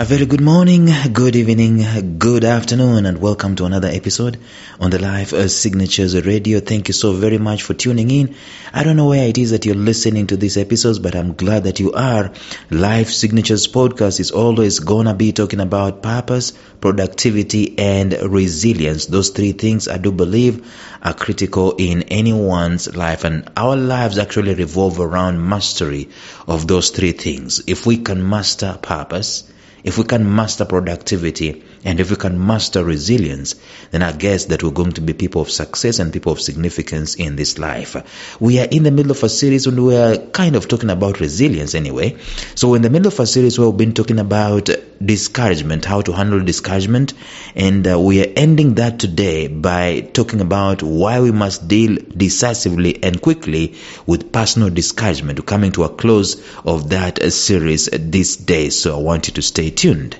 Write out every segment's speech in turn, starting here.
A very good morning, good evening, good afternoon, and welcome to another episode on the Life Signatures Radio. Thank you so very much for tuning in. I don't know where it is that you're listening to these episodes, but I'm glad that you are. Life Signatures Podcast is always gonna be talking about purpose, productivity, and resilience. Those three things I do believe are critical in anyone's life, and our lives actually revolve around mastery of those three things. If we can master purpose, if we can master productivity and if we can master resilience, then I guess that we're going to be people of success and people of significance in this life. We are in the middle of a series and we are kind of talking about resilience anyway. So in the middle of a series we've been talking about discouragement, how to handle discouragement, and uh, we are ending that today by talking about why we must deal decisively and quickly with personal discouragement. We're coming to a close of that series this day, so I want you to stay tuned.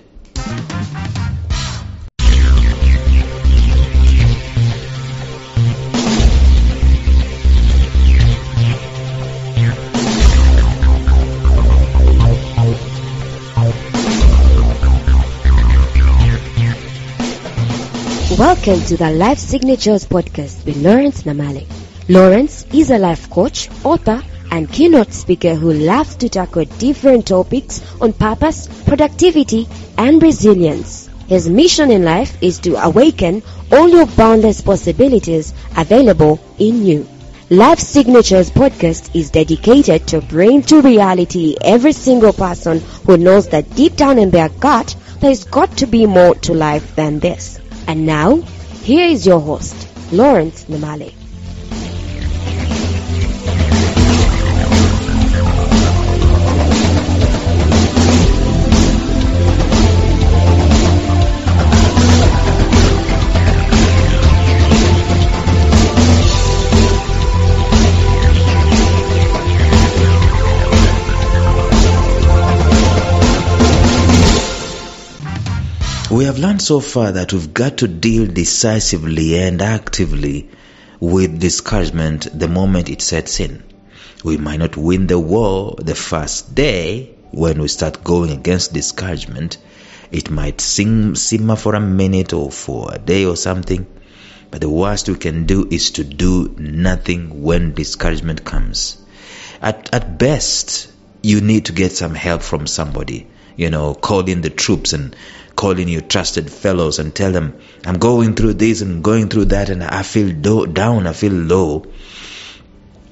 Welcome to the Life Signatures podcast with Lawrence Namale. Lawrence is a life coach, author, and keynote speaker who loves to tackle different topics on purpose, productivity, and resilience. His mission in life is to awaken all your boundless possibilities available in you. Life Signatures podcast is dedicated to bring to reality every single person who knows that deep down in their gut there's got to be more to life than this. And now, here is your host, Lawrence Namale. Have learned so far that we've got to deal decisively and actively with discouragement the moment it sets in. We might not win the war the first day when we start going against discouragement. It might simmer for a minute or for a day or something, but the worst we can do is to do nothing when discouragement comes. At, at best, you need to get some help from somebody. You know, call in the troops and call in your trusted fellows and tell them, I'm going through this and going through that and I feel do- down, I feel low.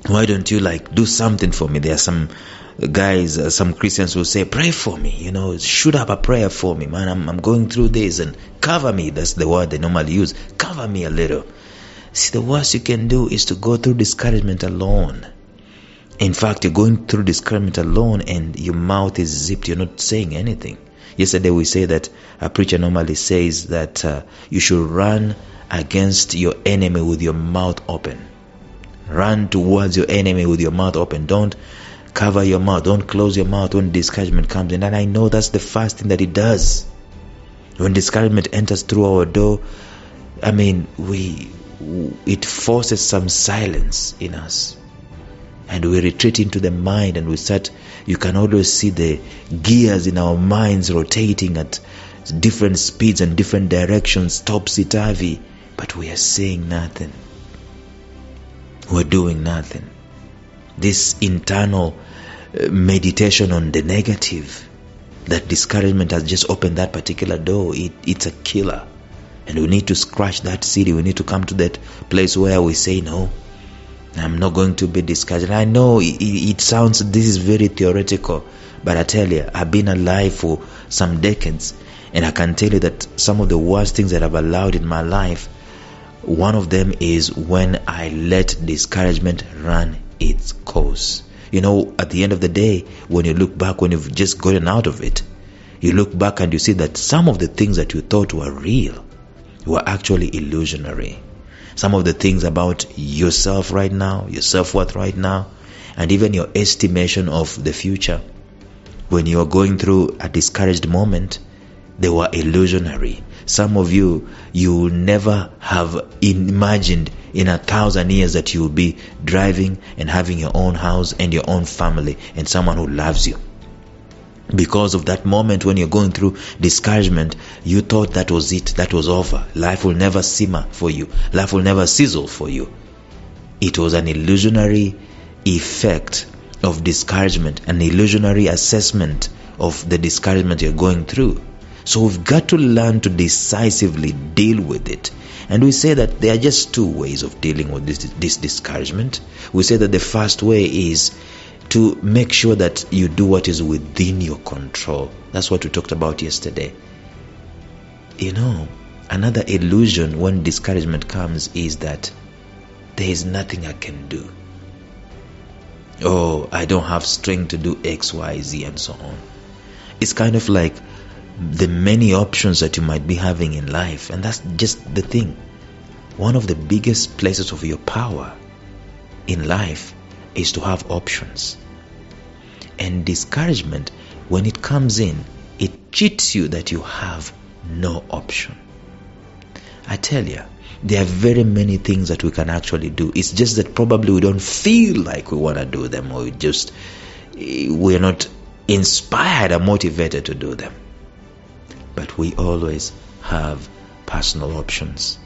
Why don't you like do something for me? There are some guys, uh, some Christians will say, pray for me, you know, shoot up a prayer for me, man. I'm, I'm going through this and cover me. That's the word they normally use. Cover me a little. See, the worst you can do is to go through discouragement alone. In fact, you're going through discouragement alone and your mouth is zipped. You're not saying anything. Yesterday we say that a preacher normally says that uh, you should run against your enemy with your mouth open. Run towards your enemy with your mouth open. Don't cover your mouth. Don't close your mouth when discouragement comes in. And I know that's the first thing that it does. When discouragement enters through our door, I mean, we it forces some silence in us and we retreat into the mind and we start you can always see the gears in our minds rotating at different speeds and different directions topsy-turvy. But we are saying nothing. We're doing nothing. This internal uh, meditation on the negative that discouragement has just opened that particular door it, it's a killer. And we need to scratch that city we need to come to that place where we say no I'm not going to be discouraged. I know it, it, sounds, this is very theoretical, but I tell you, I've been alive for some decades, and I can tell you that some of the worst things that I've allowed in my life, one of them is when I let discouragement run its course. You know, at the end of the day, when you look back, when you've just gotten out of it, you look back and you see that some of the things that you thought were real were actually illusionary some of the things about yourself right now, your self worth right now, and even your estimation of the future. When you are going through a discouraged moment, they were illusionary. Some of you, you never have imagined in a thousand years that you will be driving and having your own house and your own family and someone who loves you. Because of that moment when you're going through discouragement, you thought that was it, that was over. Life will never simmer for you, life will never sizzle for you. It was an illusionary effect of discouragement, an illusionary assessment of the discouragement you're going through. So we've got to learn to decisively deal with it. And we say that there are just two ways of dealing with this, this discouragement. We say that the first way is to make sure that you do what is within your control. That's what we talked about yesterday. You know, another illusion when discouragement comes is that there is nothing I can do. Oh, I don't have strength to do X, Y, Z, and so on. It's kind of like the many options that you might be having in life, and that's just the thing. One of the biggest places of your power in life is to have options. And discouragement, when it comes in, it cheats you that you have no option. I tell you, there are very many things that we can actually do. It's just that probably we don't feel like we want to do them, or we just we're not inspired or motivated to do them. But we always have personal options.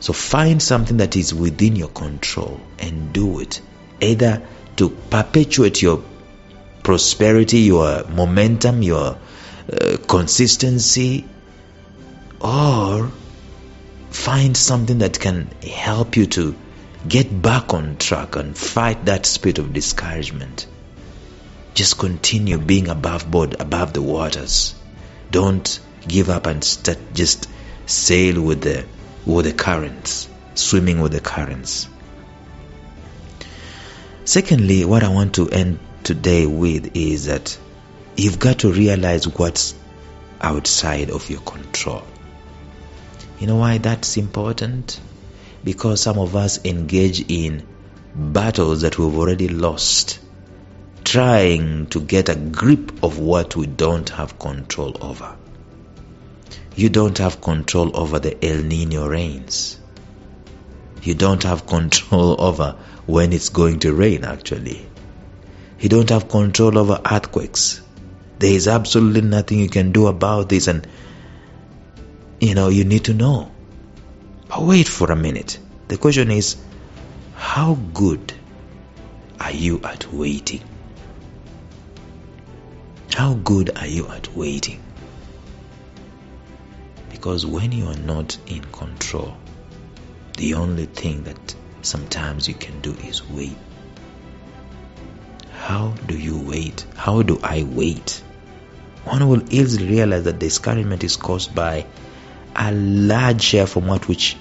So find something that is within your control and do it. Either to perpetuate your prosperity, your momentum, your uh, consistency, or find something that can help you to get back on track and fight that spirit of discouragement. Just continue being above board, above the waters. Don't give up and start just sail with the with the currents, swimming with the currents. Secondly, what I want to end today with is that you've got to realize what's outside of your control. You know why that's important? Because some of us engage in battles that we've already lost, trying to get a grip of what we don't have control over. You don't have control over the El Nino rains. You don't have control over when it's going to rain, actually. You don't have control over earthquakes. There is absolutely nothing you can do about this, and you know, you need to know. But wait for a minute. The question is, how good are you at waiting? How good are you at waiting? Because when you are not in control, the only thing that sometimes you can do is wait. How do you wait? How do I wait? One will easily realize that discouragement is caused by a large share from what which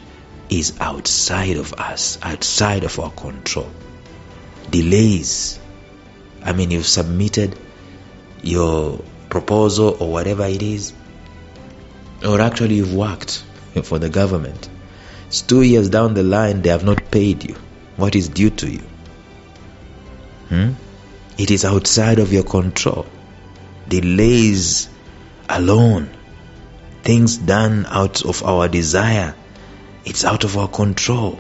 is outside of us, outside of our control. Delays. I mean, you've submitted your proposal or whatever it is, or actually you've worked for the government. It's two years down the line, they have not paid you what is due to you. Hmm? It is outside of your control. Delays alone, things done out of our desire, it's out of our control.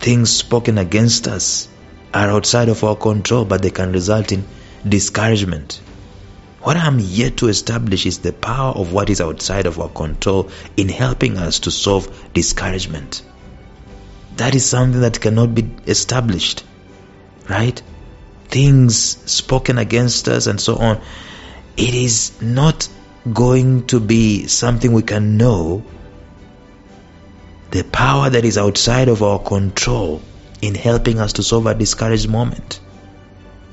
Things spoken against us are outside of our control, but they can result in discouragement. What I'm yet to establish is the power of what is outside of our control in helping us to solve discouragement. That is something that cannot be established, right? Things spoken against us and so on. It is not going to be something we can know. The power that is outside of our control in helping us to solve a discouraged moment.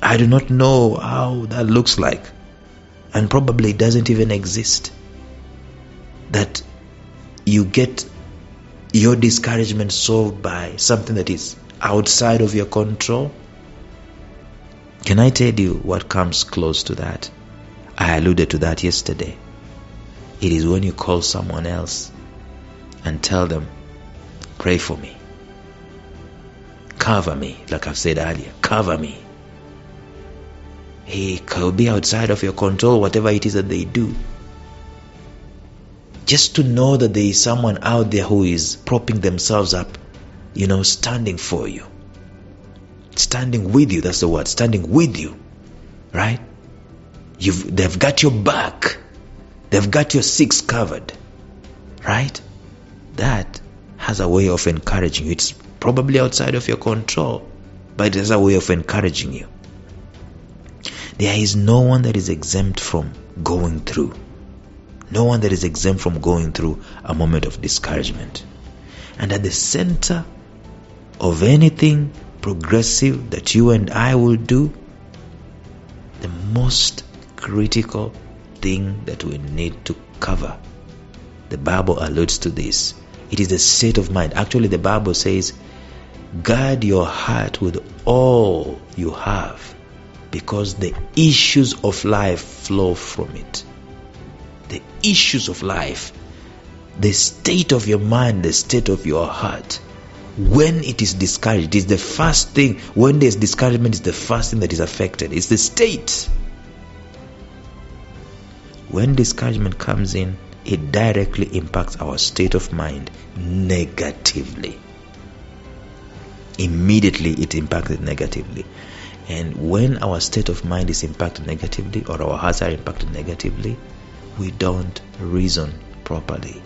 I do not know how that looks like and probably doesn't even exist. That you get your discouragement solved by something that is outside of your control. Can I tell you what comes close to that? I alluded to that yesterday. It is when you call someone else and tell them, Pray for me. Cover me, like I've said earlier. Cover me. It could be outside of your control, whatever it is that they do. Just to know that there is someone out there who is propping themselves up, you know, standing for you. Standing with you, that's the word, standing with you. Right? You've, they've got your back. They've got your six covered. Right? That has a way of encouraging you. It's probably outside of your control, but it has a way of encouraging you. There is no one that is exempt from going through. No one that is exempt from going through a moment of discouragement. And at the center of anything progressive that you and I will do, the most critical thing that we need to cover, the Bible alludes to this. It is the state of mind. Actually, the Bible says, guard your heart with all you have because the issues of life flow from it. The issues of life, the state of your mind, the state of your heart, when it is discouraged, is the first thing, when there's discouragement, is the first thing that is affected. It's the state. When discouragement comes in, it directly impacts our state of mind negatively. Immediately, it impacts it negatively. And when our state of mind is impacted negatively or our hearts are impacted negatively, we don't reason properly.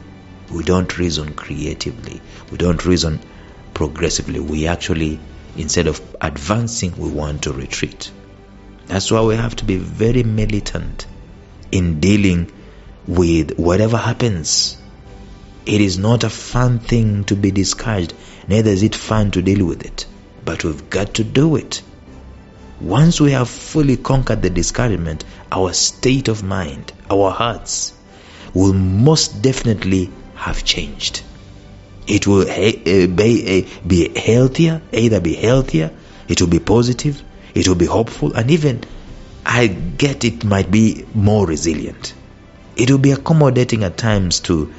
We don't reason creatively. We don't reason progressively. We actually, instead of advancing, we want to retreat. That's why we have to be very militant in dealing with whatever happens. It is not a fun thing to be discouraged, neither is it fun to deal with it. But we've got to do it. Once we have fully conquered the discouragement, our state of mind, our hearts, will most definitely have changed. It will be, be healthier, either be healthier, it will be positive, it will be hopeful, and even I get it might be more resilient. It will be accommodating at times to,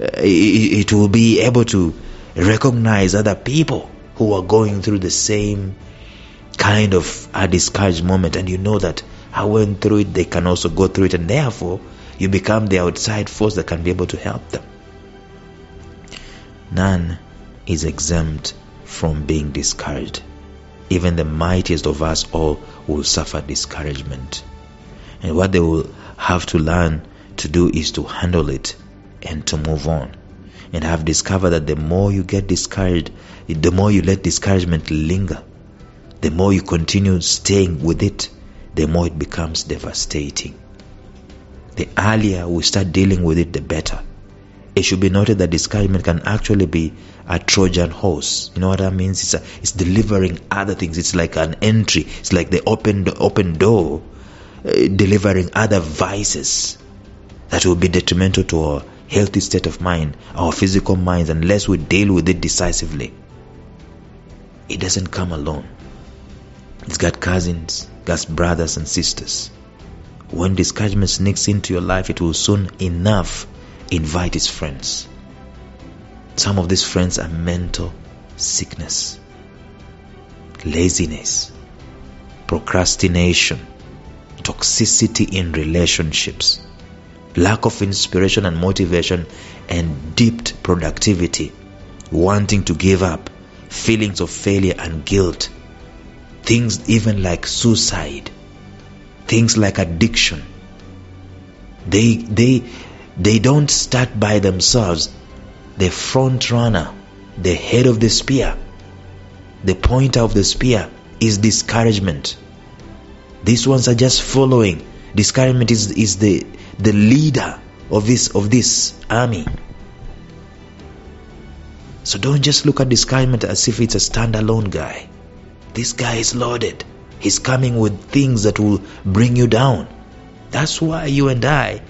uh, it will be able to recognize other people who are going through the same kind of a discouraged moment, and you know that I went through it, they can also go through it, and therefore you become the outside force that can be able to help them. None is exempt from being discouraged. Even the mightiest of us all will suffer discouragement. And what they will have to learn to do is to handle it and to move on. And I've discovered that the more you get discouraged, the more you let discouragement linger, the more you continue staying with it, the more it becomes devastating. The earlier we start dealing with it, the better. It should be noted that discouragement can actually be a Trojan horse. You know what that means? It's, a, it's delivering other things. It's like an entry. It's like the open open door, uh, delivering other vices that will be detrimental to our healthy state of mind, our physical minds, unless we deal with it decisively. It doesn't come alone. It's got cousins, got brothers and sisters. When discouragement sneaks into your life, it will soon enough invite its friends. Some of these friends are mental sickness, laziness, procrastination, toxicity in relationships, lack of inspiration and motivation, and dipped productivity, wanting to give up, feelings of failure and guilt, things even like suicide, things like addiction. They, they, they don't start by themselves. The front runner, the head of the spear, the pointer of the spear is discouragement. These ones are just following. Discouragement is, is the, the leader of this, of this army. So don't just look at discouragement as if it's a standalone guy. This guy is loaded. He's coming with things that will bring you down. That's why you and I,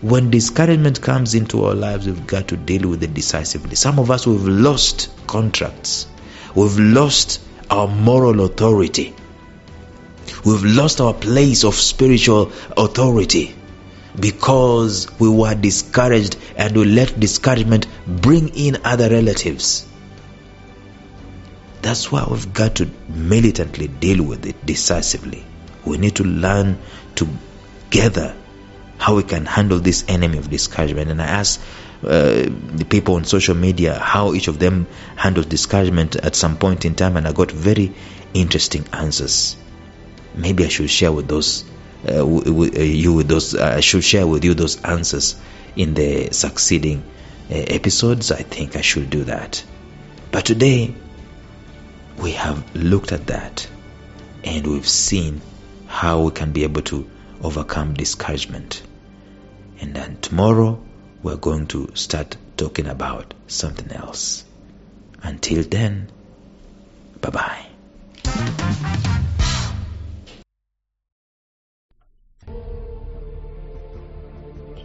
when discouragement comes into our lives, we've got to deal with it decisively. Some of us, we've lost contracts, we've lost our moral authority, we've lost our place of spiritual authority because we were discouraged and we let discouragement bring in other relatives. That's why we've got to militantly deal with it decisively. We need to learn together how we can handle this enemy of discouragement. And I asked uh, the people on social media how each of them handles discouragement at some point in time, and I got very interesting answers. Maybe I should share with those uh, uh, you with those. I should share with you those answers in the succeeding uh, episodes. I think I should do that. But today, we have looked at that, and we've seen how we can be able to overcome discouragement. And then tomorrow, we're going to start talking about something else. Until then, bye bye.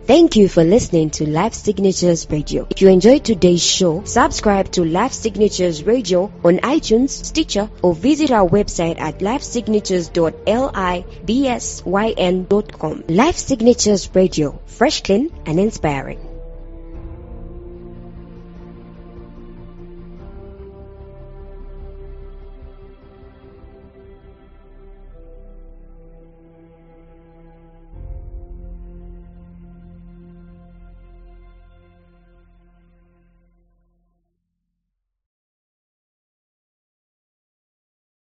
Thank you for listening to Life Signatures Radio. If you enjoyed today's show, subscribe to Life Signatures Radio on iTunes, Stitcher, or visit our website at lifesignatures.libsyn.com. Life Signatures Radio, fresh, clean, and inspiring.